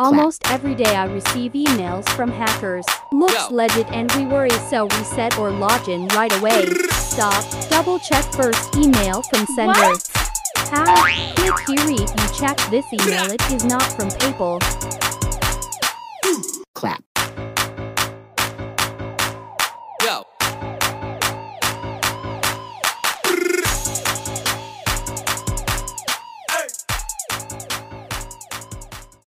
Almost every day I receive emails from hackers. Looks legit and we worry so we set or log in right away. Stop. Double check first email from sender. How? Click here if you check this email it is not from PayPal.